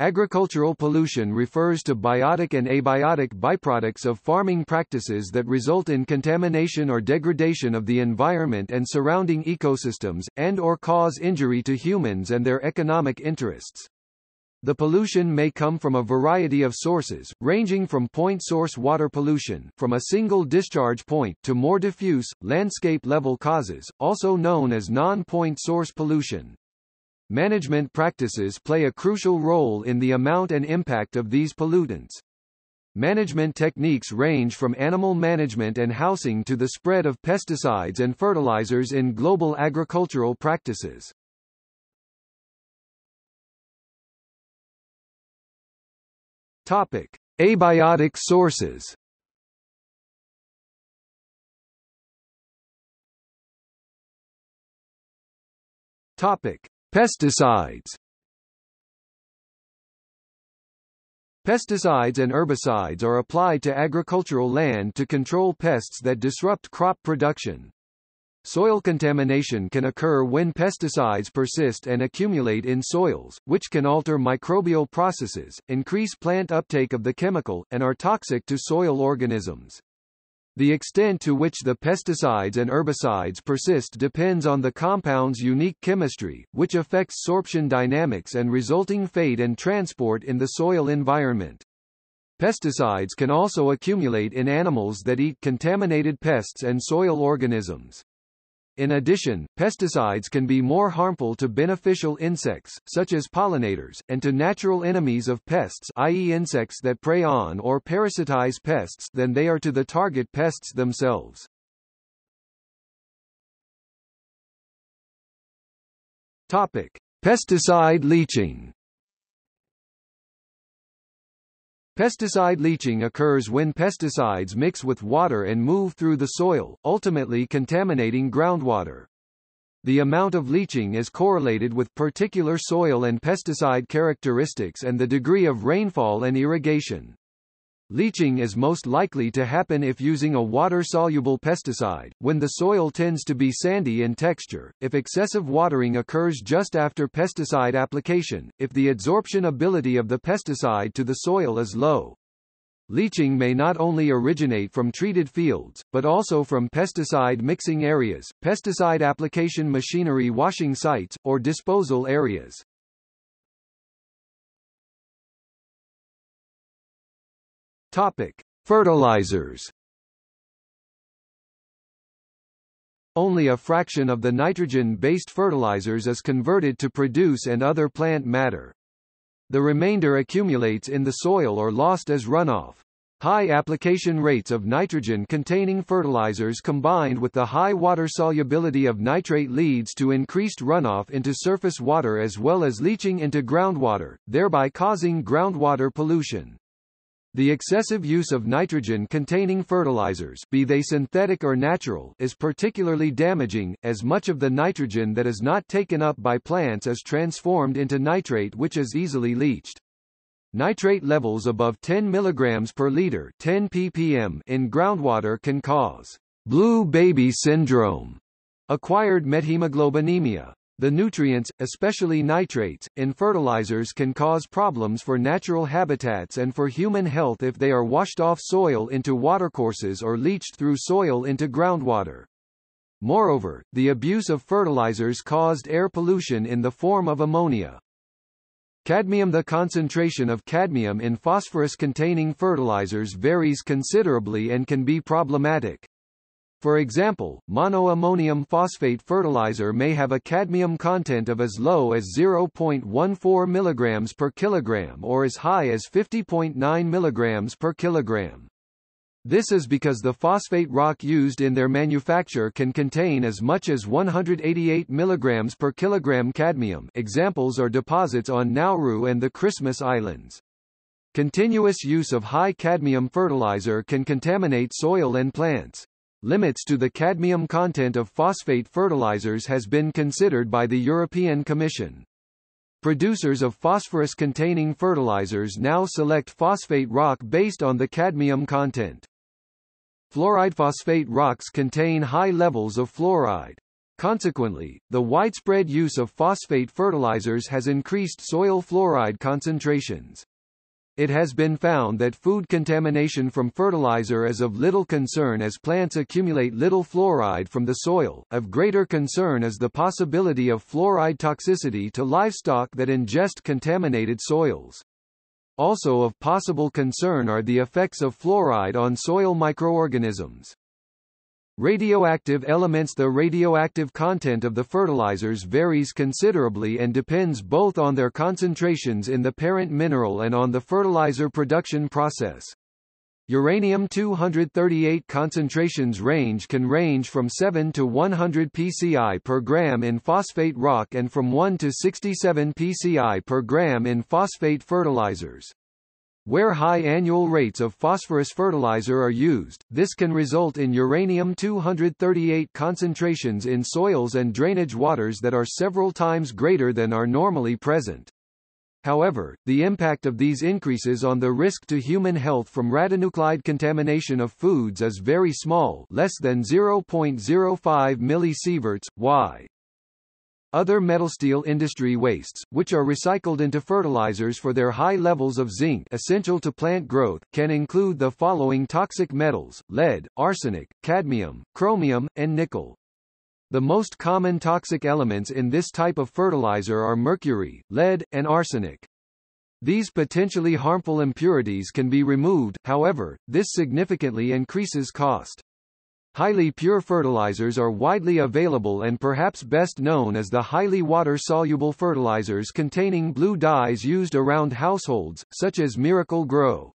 Agricultural pollution refers to biotic and abiotic byproducts of farming practices that result in contamination or degradation of the environment and surrounding ecosystems, and or cause injury to humans and their economic interests. The pollution may come from a variety of sources, ranging from point source water pollution from a single discharge point to more diffuse, landscape-level causes, also known as non-point source pollution. Management practices play a crucial role in the amount and impact of these pollutants. Management techniques range from animal management and housing to the spread of pesticides and fertilizers in global agricultural practices. Topic: Abiotic sources. Topic: Pesticides. Pesticides and herbicides are applied to agricultural land to control pests that disrupt crop production. Soil contamination can occur when pesticides persist and accumulate in soils, which can alter microbial processes, increase plant uptake of the chemical, and are toxic to soil organisms. The extent to which the pesticides and herbicides persist depends on the compound's unique chemistry, which affects sorption dynamics and resulting fate and transport in the soil environment. Pesticides can also accumulate in animals that eat contaminated pests and soil organisms. In addition, pesticides can be more harmful to beneficial insects, such as pollinators, and to natural enemies of pests i.e. insects that prey on or parasitize pests than they are to the target pests themselves. Topic. Pesticide leaching Pesticide leaching occurs when pesticides mix with water and move through the soil, ultimately contaminating groundwater. The amount of leaching is correlated with particular soil and pesticide characteristics and the degree of rainfall and irrigation. Leaching is most likely to happen if using a water-soluble pesticide, when the soil tends to be sandy in texture, if excessive watering occurs just after pesticide application, if the adsorption ability of the pesticide to the soil is low. Leaching may not only originate from treated fields, but also from pesticide mixing areas, pesticide application machinery washing sites, or disposal areas. Topic: Fertilizers. Only a fraction of the nitrogen-based fertilizers is converted to produce and other plant matter. The remainder accumulates in the soil or lost as runoff. High application rates of nitrogen-containing fertilizers combined with the high water solubility of nitrate leads to increased runoff into surface water as well as leaching into groundwater, thereby causing groundwater pollution. The excessive use of nitrogen-containing fertilizers be they synthetic or natural is particularly damaging, as much of the nitrogen that is not taken up by plants is transformed into nitrate which is easily leached. Nitrate levels above 10 mg per liter 10 ppm in groundwater can cause blue baby syndrome, acquired methemoglobinemia, the nutrients, especially nitrates, in fertilizers can cause problems for natural habitats and for human health if they are washed off soil into watercourses or leached through soil into groundwater. Moreover, the abuse of fertilizers caused air pollution in the form of ammonia. Cadmium The concentration of cadmium in phosphorus-containing fertilizers varies considerably and can be problematic. For example, monoammonium phosphate fertilizer may have a cadmium content of as low as 0.14 mg per kilogram or as high as 50.9 mg per kilogram. This is because the phosphate rock used in their manufacture can contain as much as 188 mg per kilogram cadmium examples are deposits on Nauru and the Christmas Islands. Continuous use of high cadmium fertilizer can contaminate soil and plants. Limits to the cadmium content of phosphate fertilizers has been considered by the European Commission. Producers of phosphorus-containing fertilizers now select phosphate rock based on the cadmium content. Fluoride phosphate rocks contain high levels of fluoride. Consequently, the widespread use of phosphate fertilizers has increased soil fluoride concentrations. It has been found that food contamination from fertilizer is of little concern as plants accumulate little fluoride from the soil. Of greater concern is the possibility of fluoride toxicity to livestock that ingest contaminated soils. Also of possible concern are the effects of fluoride on soil microorganisms. Radioactive elements The radioactive content of the fertilizers varies considerably and depends both on their concentrations in the parent mineral and on the fertilizer production process. Uranium-238 concentrations range can range from 7 to 100 pci per gram in phosphate rock and from 1 to 67 pci per gram in phosphate fertilizers. Where high annual rates of phosphorus fertilizer are used, this can result in uranium-238 concentrations in soils and drainage waters that are several times greater than are normally present. However, the impact of these increases on the risk to human health from radionuclide contamination of foods is very small less than 0.05 millisieverts, y. Other metal steel industry wastes, which are recycled into fertilizers for their high levels of zinc essential to plant growth, can include the following toxic metals, lead, arsenic, cadmium, chromium, and nickel. The most common toxic elements in this type of fertilizer are mercury, lead, and arsenic. These potentially harmful impurities can be removed, however, this significantly increases cost. Highly pure fertilizers are widely available and perhaps best known as the highly water-soluble fertilizers containing blue dyes used around households, such as Miracle-Gro.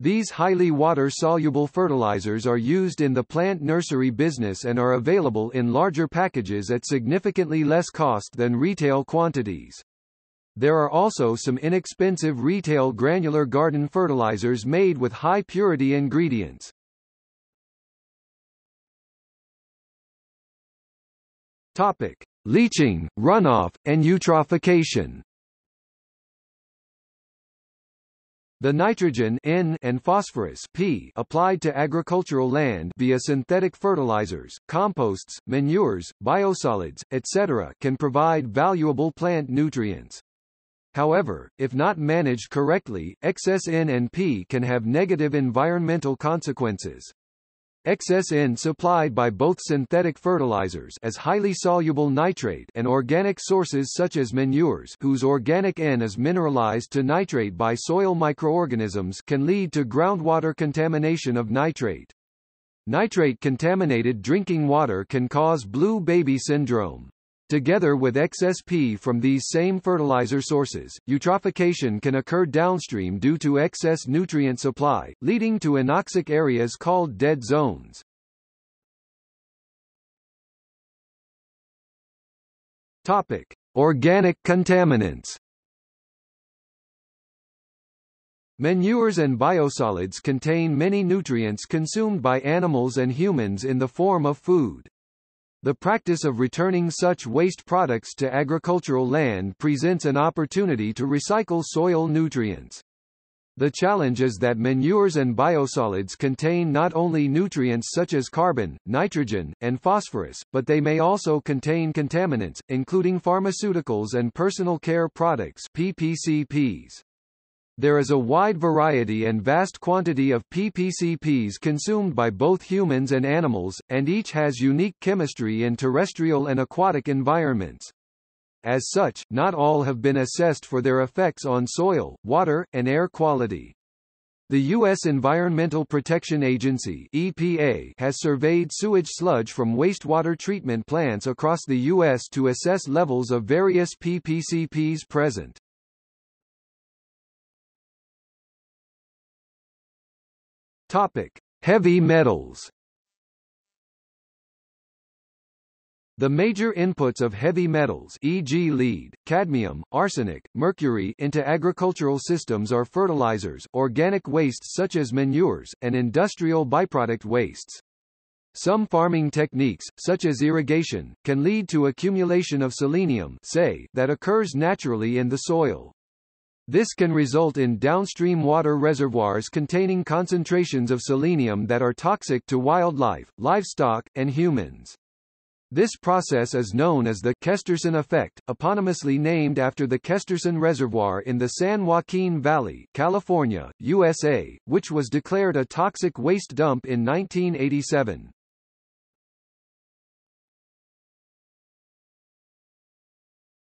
These highly water-soluble fertilizers are used in the plant nursery business and are available in larger packages at significantly less cost than retail quantities. There are also some inexpensive retail granular garden fertilizers made with high purity ingredients. Topic: Leaching, runoff, and eutrophication. The nitrogen N and phosphorus P applied to agricultural land via synthetic fertilizers, composts, manures, biosolids, etc. can provide valuable plant nutrients. However, if not managed correctly, excess N and P can have negative environmental consequences. Excess N supplied by both synthetic fertilizers as highly soluble nitrate and organic sources such as manures whose organic N is mineralized to nitrate by soil microorganisms can lead to groundwater contamination of nitrate. Nitrate-contaminated drinking water can cause blue baby syndrome. Together with excess P from these same fertilizer sources, eutrophication can occur downstream due to excess nutrient supply, leading to anoxic areas called dead zones. Topic: Organic contaminants. Manures and biosolids contain many nutrients consumed by animals and humans in the form of food. The practice of returning such waste products to agricultural land presents an opportunity to recycle soil nutrients. The challenge is that manures and biosolids contain not only nutrients such as carbon, nitrogen, and phosphorus, but they may also contain contaminants, including pharmaceuticals and personal care products PPCPs. There is a wide variety and vast quantity of PPCPs consumed by both humans and animals, and each has unique chemistry in terrestrial and aquatic environments. As such, not all have been assessed for their effects on soil, water, and air quality. The U.S. Environmental Protection Agency EPA has surveyed sewage sludge from wastewater treatment plants across the U.S. to assess levels of various PPCPs present. Topic: Heavy metals. The major inputs of heavy metals e.g. lead, cadmium, arsenic, mercury into agricultural systems are fertilizers, organic wastes such as manures, and industrial byproduct wastes. Some farming techniques, such as irrigation, can lead to accumulation of selenium say, that occurs naturally in the soil. This can result in downstream water reservoirs containing concentrations of selenium that are toxic to wildlife, livestock, and humans. This process is known as the Kesterson effect, eponymously named after the Kesterson Reservoir in the San Joaquin Valley, California, USA, which was declared a toxic waste dump in 1987.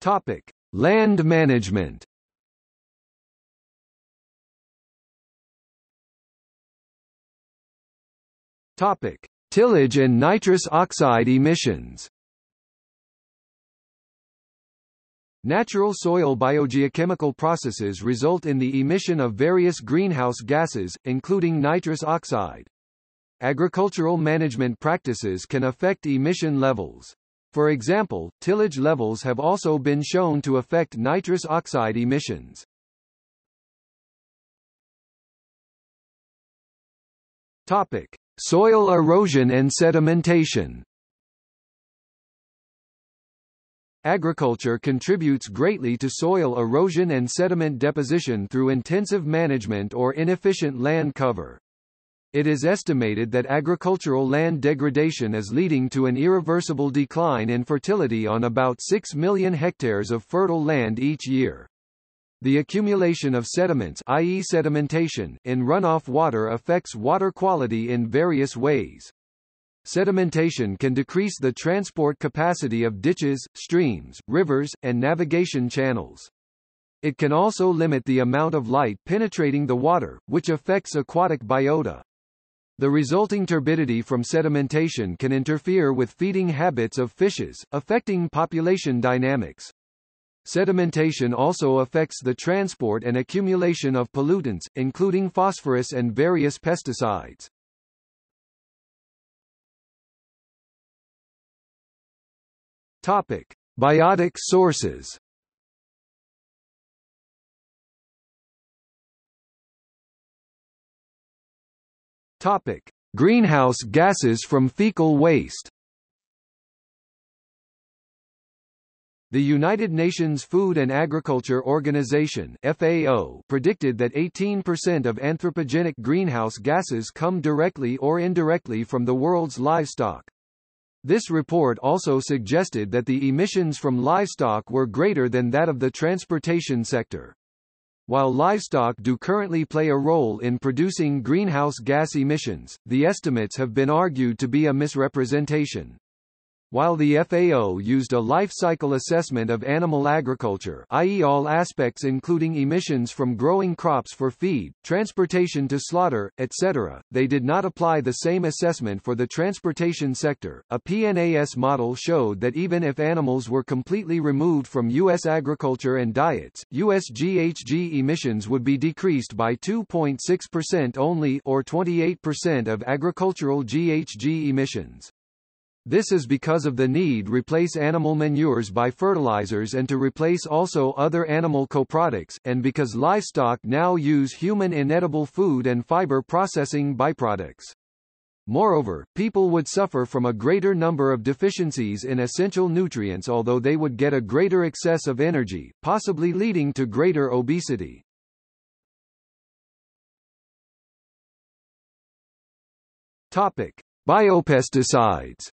Topic: Land management. Topic: Tillage and nitrous oxide emissions. Natural soil biogeochemical processes result in the emission of various greenhouse gases, including nitrous oxide. Agricultural management practices can affect emission levels. For example, tillage levels have also been shown to affect nitrous oxide emissions. Topic: Soil erosion and sedimentation. Agriculture contributes greatly to soil erosion and sediment deposition through intensive management or inefficient land cover. It is estimated that agricultural land degradation is leading to an irreversible decline in fertility on about 6 million hectares of fertile land each year. The accumulation of sediments i.e. sedimentation in runoff water affects water quality in various ways. Sedimentation can decrease the transport capacity of ditches, streams, rivers, and navigation channels. It can also limit the amount of light penetrating the water, which affects aquatic biota. The resulting turbidity from sedimentation can interfere with feeding habits of fishes, affecting population dynamics. Sedimentation also affects the transport and accumulation of pollutants, including phosphorus and various pesticides. Topic: Biotic sources. Topic: Greenhouse gases from fecal waste. The United Nations Food and Agriculture Organization FAO predicted that 18% of anthropogenic greenhouse gases come directly or indirectly from the world's livestock. This report also suggested that the emissions from livestock were greater than that of the transportation sector. While livestock do currently play a role in producing greenhouse gas emissions, the estimates have been argued to be a misrepresentation. While the FAO used a life cycle assessment of animal agriculture i.e. all aspects including emissions from growing crops for feed, transportation to slaughter, etc., they did not apply the same assessment for the transportation sector. A PNAS model showed that even if animals were completely removed from U.S. agriculture and diets, U.S. GHG emissions would be decreased by 2.6% only or 28% of agricultural GHG emissions. This is because of the need replace animal manures by fertilizers and to replace also other animal coproducts, and because livestock now use human inedible food and fiber processing byproducts. Moreover, people would suffer from a greater number of deficiencies in essential nutrients although they would get a greater excess of energy, possibly leading to greater obesity. Topic: Biopesticides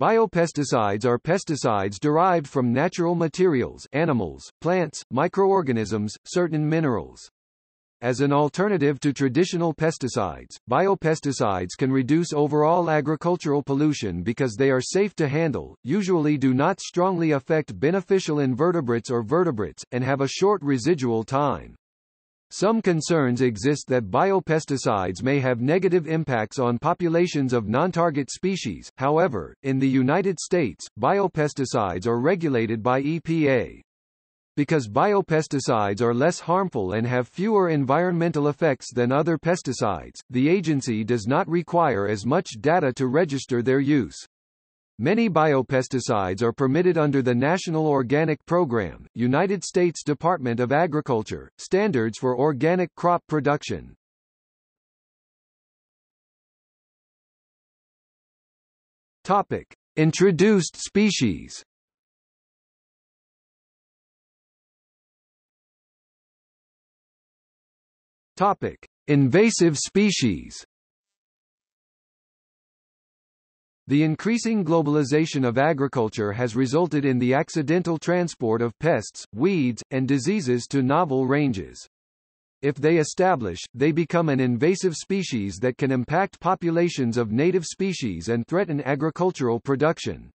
Biopesticides are pesticides derived from natural materials animals, plants, microorganisms, certain minerals. As an alternative to traditional pesticides, biopesticides can reduce overall agricultural pollution because they are safe to handle, usually do not strongly affect beneficial invertebrates or vertebrates, and have a short residual time. Some concerns exist that biopesticides may have negative impacts on populations of non-target species, however, in the United States, biopesticides are regulated by EPA. Because biopesticides are less harmful and have fewer environmental effects than other pesticides, the agency does not require as much data to register their use. Many biopesticides are permitted under the National Organic Program, United States Department of Agriculture, Standards for Organic Crop Production. Topic: Introduced species. Topic: Invasive species. The increasing globalization of agriculture has resulted in the accidental transport of pests, weeds, and diseases to novel ranges. If they establish, they become an invasive species that can impact populations of native species and threaten agricultural production.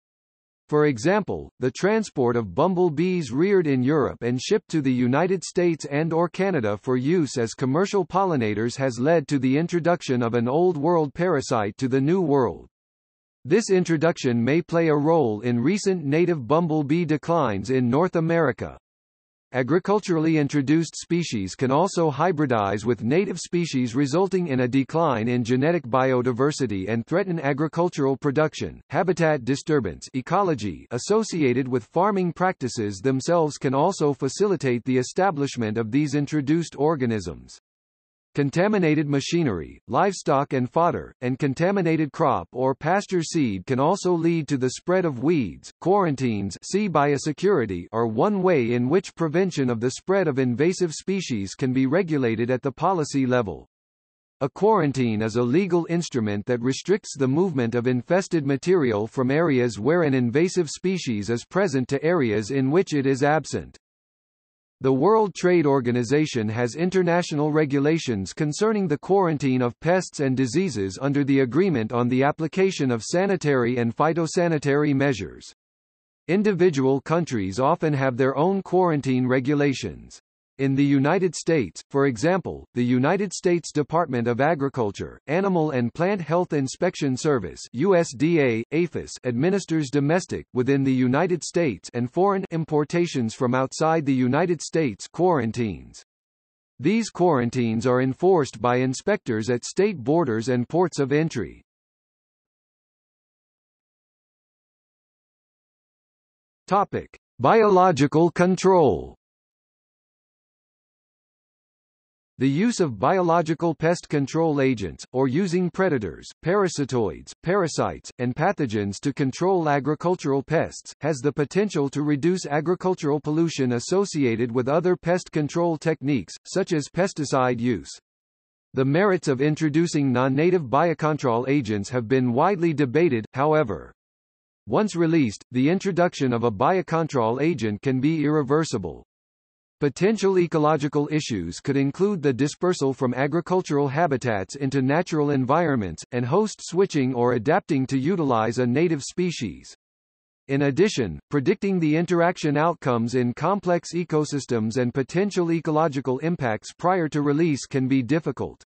For example, the transport of bumblebees reared in Europe and shipped to the United States and or Canada for use as commercial pollinators has led to the introduction of an Old World parasite to the New World. This introduction may play a role in recent native bumblebee declines in North America. Agriculturally introduced species can also hybridize with native species resulting in a decline in genetic biodiversity and threaten agricultural production. Habitat disturbance ecology associated with farming practices themselves can also facilitate the establishment of these introduced organisms. Contaminated machinery, livestock and fodder, and contaminated crop or pasture seed can also lead to the spread of weeds. Quarantines see biosecurity are one way in which prevention of the spread of invasive species can be regulated at the policy level. A quarantine is a legal instrument that restricts the movement of infested material from areas where an invasive species is present to areas in which it is absent. The World Trade Organization has international regulations concerning the quarantine of pests and diseases under the Agreement on the Application of Sanitary and Phytosanitary Measures. Individual countries often have their own quarantine regulations. In the United States, for example, the United States Department of Agriculture, Animal and Plant Health Inspection Service USDA, APHIS administers domestic within the United States and foreign importations from outside the United States quarantines. These quarantines are enforced by inspectors at state borders and ports of entry. Topic: Biological control The use of biological pest control agents, or using predators, parasitoids, parasites, and pathogens to control agricultural pests, has the potential to reduce agricultural pollution associated with other pest control techniques, such as pesticide use. The merits of introducing non-native biocontrol agents have been widely debated, however. Once released, the introduction of a biocontrol agent can be irreversible. Potential ecological issues could include the dispersal from agricultural habitats into natural environments, and host switching or adapting to utilize a native species. In addition, predicting the interaction outcomes in complex ecosystems and potential ecological impacts prior to release can be difficult.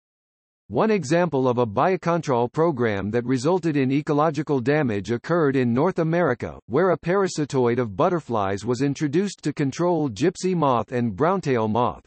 One example of a biocontrol program that resulted in ecological damage occurred in North America, where a parasitoid of butterflies was introduced to control gypsy moth and browntail moth.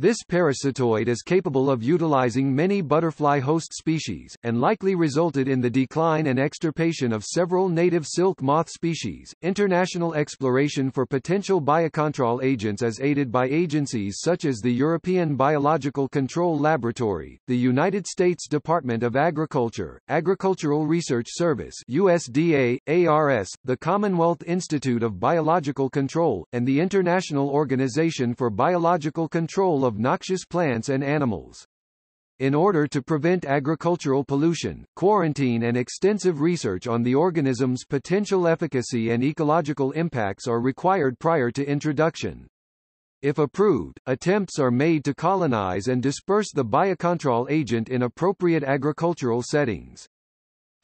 This parasitoid is capable of utilizing many butterfly host species, and likely resulted in the decline and extirpation of several native silk moth species. International exploration for potential biocontrol agents is aided by agencies such as the European Biological Control Laboratory, the United States Department of Agriculture, Agricultural Research Service USDA, ARS, the Commonwealth Institute of Biological Control, and the International Organization for Biological Control of noxious plants and animals. In order to prevent agricultural pollution, quarantine and extensive research on the organism's potential efficacy and ecological impacts are required prior to introduction. If approved, attempts are made to colonize and disperse the biocontrol agent in appropriate agricultural settings.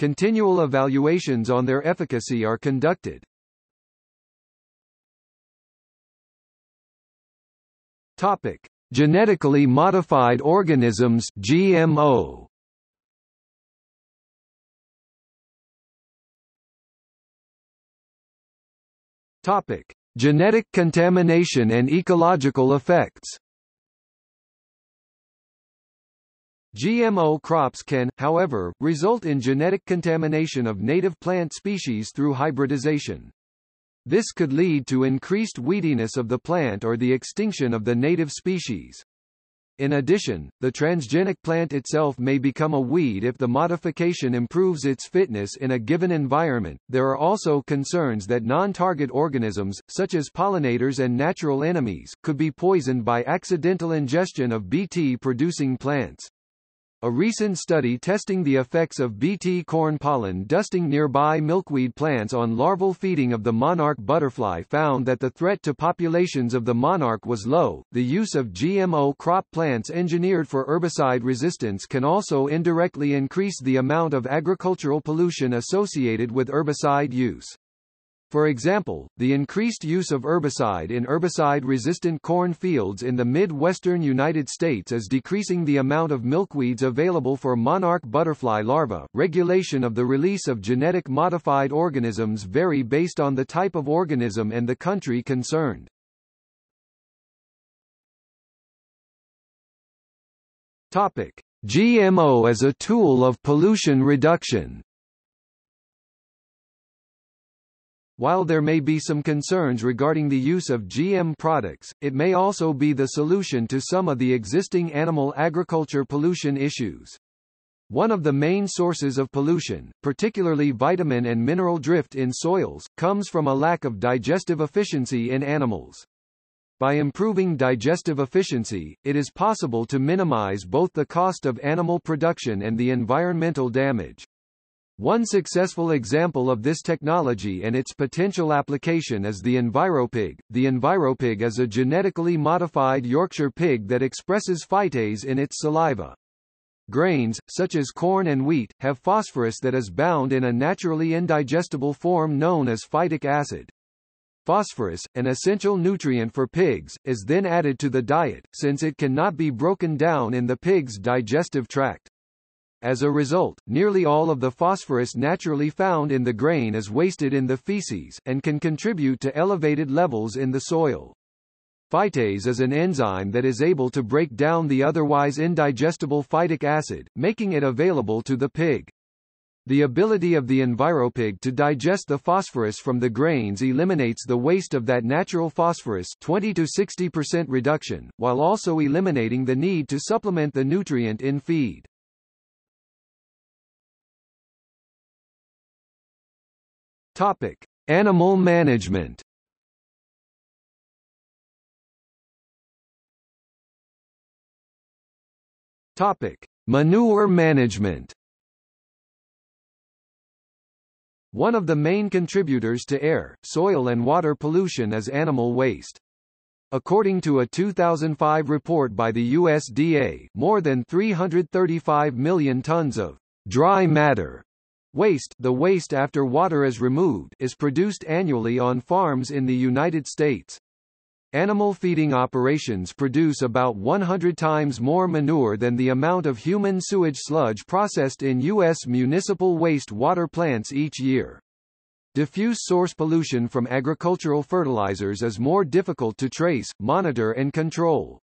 Continual evaluations on their efficacy are conducted. Topic: Genetically modified organisms GMO Topic: Genetic contamination and ecological effects. GMO crops can, however, result in genetic contamination of native plant species through hybridization. This could lead to increased weediness of the plant or the extinction of the native species. In addition, the transgenic plant itself may become a weed if the modification improves its fitness in a given environment. There are also concerns that non-target organisms, such as pollinators and natural enemies, could be poisoned by accidental ingestion of Bt-producing plants. A recent study testing the effects of Bt corn pollen dusting nearby milkweed plants on larval feeding of the monarch butterfly found that the threat to populations of the monarch was low. The use of GMO crop plants engineered for herbicide resistance can also indirectly increase the amount of agricultural pollution associated with herbicide use. For example, the increased use of herbicide in herbicide-resistant corn fields in the mid-western United States is decreasing the amount of milkweeds available for monarch butterfly larvae. Regulation of the release of genetic modified organisms vary based on the type of organism and the country concerned. Topic: GMO as a tool of pollution reduction. While there may be some concerns regarding the use of GM products, it may also be the solution to some of the existing animal agriculture pollution issues. One of the main sources of pollution, particularly vitamin and mineral drift in soils, comes from a lack of digestive efficiency in animals. By improving digestive efficiency, it is possible to minimize both the cost of animal production and the environmental damage. One successful example of this technology and its potential application is the EnviroPig. The EnviroPig is a genetically modified Yorkshire pig that expresses phytase in its saliva. Grains, such as corn and wheat, have phosphorus that is bound in a naturally indigestible form known as phytic acid. Phosphorus, an essential nutrient for pigs, is then added to the diet, since it cannot be broken down in the pig's digestive tract. As a result, nearly all of the phosphorus naturally found in the grain is wasted in the feces, and can contribute to elevated levels in the soil. Phytase is an enzyme that is able to break down the otherwise indigestible phytic acid, making it available to the pig. The ability of the EnviroPig to digest the phosphorus from the grains eliminates the waste of that natural phosphorus 20 to 60% reduction, while also eliminating the need to supplement the nutrient in feed. Topic: Animal management. Topic: Manure management. One of the main contributors to air, soil and water pollution is animal waste. According to a 2005 report by the USDA, more than 335 million tons of dry matter Waste the waste after water is removed is produced annually on farms in the United States. Animal feeding operations produce about 100 times more manure than the amount of human sewage sludge processed in U.S. municipal waste water plants each year. Diffuse source pollution from agricultural fertilizers is more difficult to trace, monitor and control.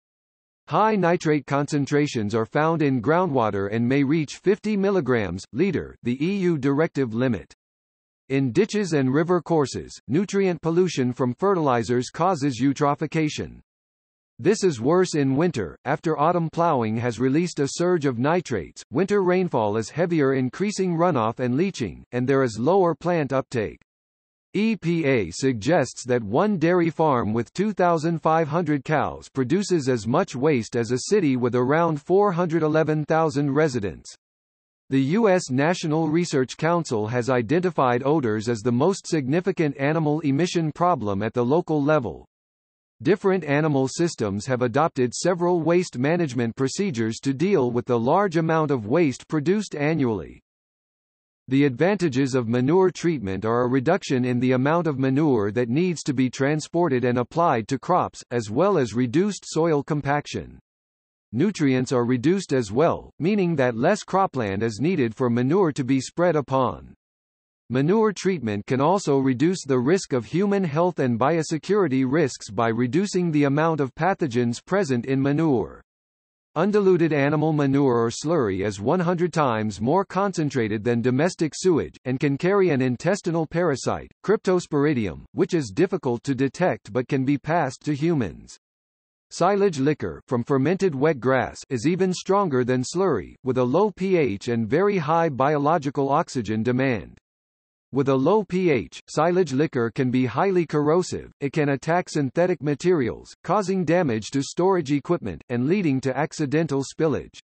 High nitrate concentrations are found in groundwater and may reach 50 mg, liter, the EU directive limit. In ditches and river courses, nutrient pollution from fertilizers causes eutrophication. This is worse in winter, after autumn plowing has released a surge of nitrates, winter rainfall is heavier increasing runoff and leaching, and there is lower plant uptake. EPA suggests that one dairy farm with 2,500 cows produces as much waste as a city with around 411,000 residents. The U.S. National Research Council has identified odors as the most significant animal emission problem at the local level. Different animal systems have adopted several waste management procedures to deal with the large amount of waste produced annually. The advantages of manure treatment are a reduction in the amount of manure that needs to be transported and applied to crops, as well as reduced soil compaction. Nutrients are reduced as well, meaning that less cropland is needed for manure to be spread upon. Manure treatment can also reduce the risk of human health and biosecurity risks by reducing the amount of pathogens present in manure. Undiluted animal manure or slurry is 100 times more concentrated than domestic sewage, and can carry an intestinal parasite, Cryptosporidium, which is difficult to detect but can be passed to humans. Silage liquor from fermented wet grass is even stronger than slurry, with a low pH and very high biological oxygen demand. With a low pH, silage liquor can be highly corrosive, it can attack synthetic materials, causing damage to storage equipment, and leading to accidental spillage.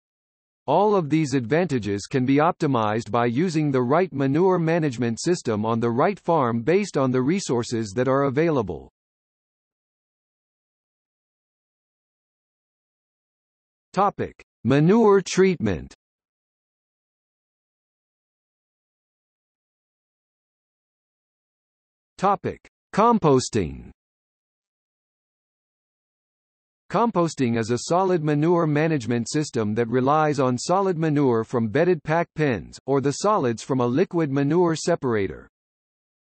All of these advantages can be optimized by using the right manure management system on the right farm based on the resources that are available. Topic: Manure treatment. Topic: Composting. Composting is a solid manure management system that relies on solid manure from bedded pack pens, or the solids from a liquid manure separator.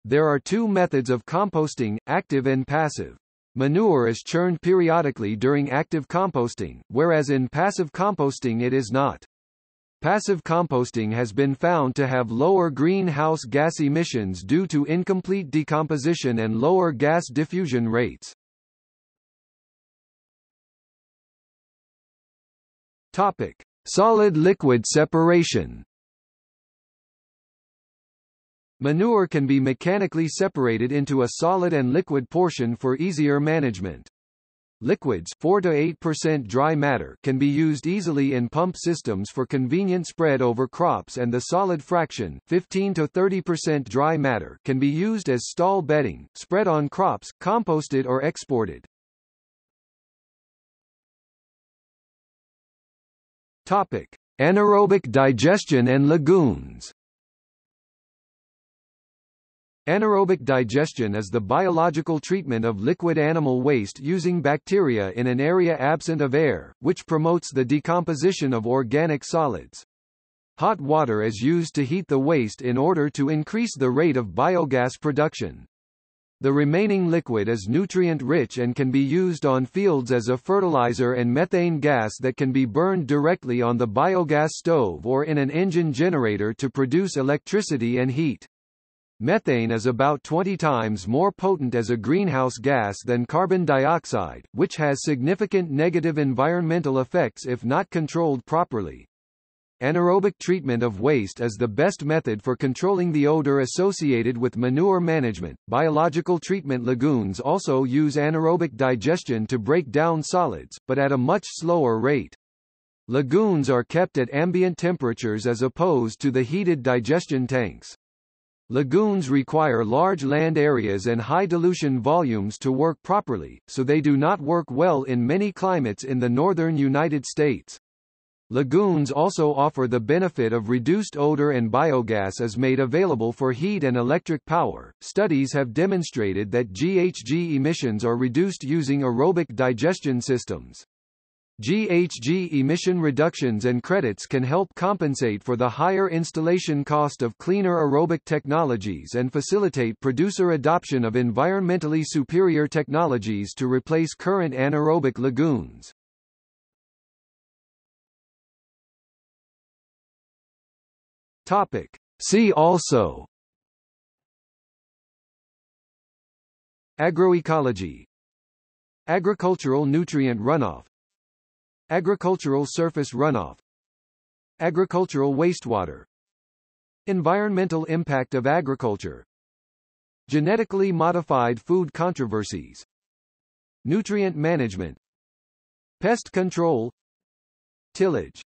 There are two methods of composting, active and passive. Manure is churned periodically during active composting, whereas in passive composting it is not. Passive composting has been found to have lower greenhouse gas emissions due to incomplete decomposition and lower gas diffusion rates. Topic: Solid-liquid separation. Manure can be mechanically separated into a solid and liquid portion for easier management. Liquids 4 to 8% dry matter can be used easily in pump systems for convenient spread over crops and the solid fraction 15 to 30% dry matter can be used as stall bedding, spread on crops, composted or exported. Topic: Anaerobic digestion and lagoons. Anaerobic digestion is the biological treatment of liquid animal waste using bacteria in an area absent of air, which promotes the decomposition of organic solids. Hot water is used to heat the waste in order to increase the rate of biogas production. The remaining liquid is nutrient-rich and can be used on fields as a fertilizer and methane gas that can be burned directly on the biogas stove or in an engine generator to produce electricity and heat. Methane is about 20 times more potent as a greenhouse gas than carbon dioxide, which has significant negative environmental effects if not controlled properly. Anaerobic treatment of waste is the best method for controlling the odor associated with manure management. Biological treatment lagoons also use anaerobic digestion to break down solids, but at a much slower rate. Lagoons are kept at ambient temperatures as opposed to the heated digestion tanks. Lagoons require large land areas and high dilution volumes to work properly, so they do not work well in many climates in the northern United States. Lagoons also offer the benefit of reduced odor and biogas is made available for heat and electric power. Studies have demonstrated that GHG emissions are reduced using aerobic digestion systems. GHG emission reductions and credits can help compensate for the higher installation cost of cleaner aerobic technologies and facilitate producer adoption of environmentally superior technologies to replace current anaerobic lagoons. Topic. See also Agroecology Agricultural nutrient runoff Agricultural surface runoff Agricultural wastewater Environmental impact of agriculture Genetically modified food controversies Nutrient management Pest control Tillage